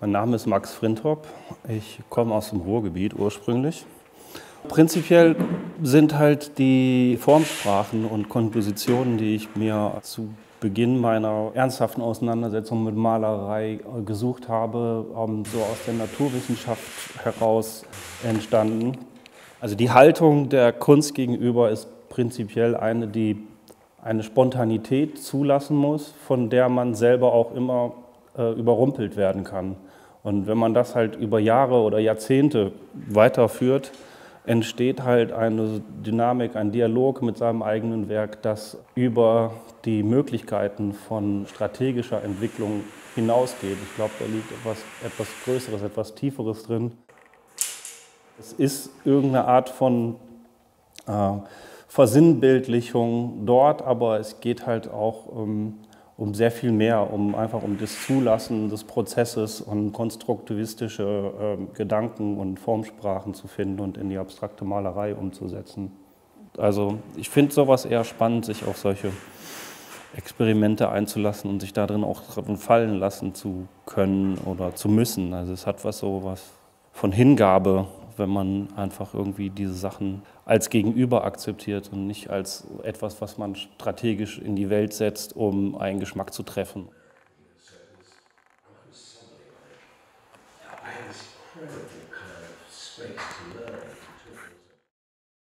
Mein Name ist Max Frintrop. Ich komme aus dem Ruhrgebiet ursprünglich. Prinzipiell sind halt die Formsprachen und Kompositionen, die ich mir zu Beginn meiner ernsthaften Auseinandersetzung mit Malerei gesucht habe, so aus der Naturwissenschaft heraus entstanden. Also die Haltung der Kunst gegenüber ist prinzipiell eine, die eine Spontanität zulassen muss, von der man selber auch immer äh, überrumpelt werden kann. Und wenn man das halt über Jahre oder Jahrzehnte weiterführt, entsteht halt eine Dynamik, ein Dialog mit seinem eigenen Werk, das über die Möglichkeiten von strategischer Entwicklung hinausgeht. Ich glaube, da liegt etwas, etwas Größeres, etwas Tieferes drin. Es ist irgendeine Art von äh, Versinnbildlichung dort, aber es geht halt auch um, um sehr viel mehr, um einfach um das Zulassen des Prozesses und konstruktivistische äh, Gedanken und Formsprachen zu finden und in die abstrakte Malerei umzusetzen. Also ich finde sowas eher spannend, sich auf solche Experimente einzulassen und sich darin auch fallen lassen zu können oder zu müssen. Also es hat was so was von Hingabe wenn man einfach irgendwie diese Sachen als Gegenüber akzeptiert und nicht als etwas, was man strategisch in die Welt setzt, um einen Geschmack zu treffen. space to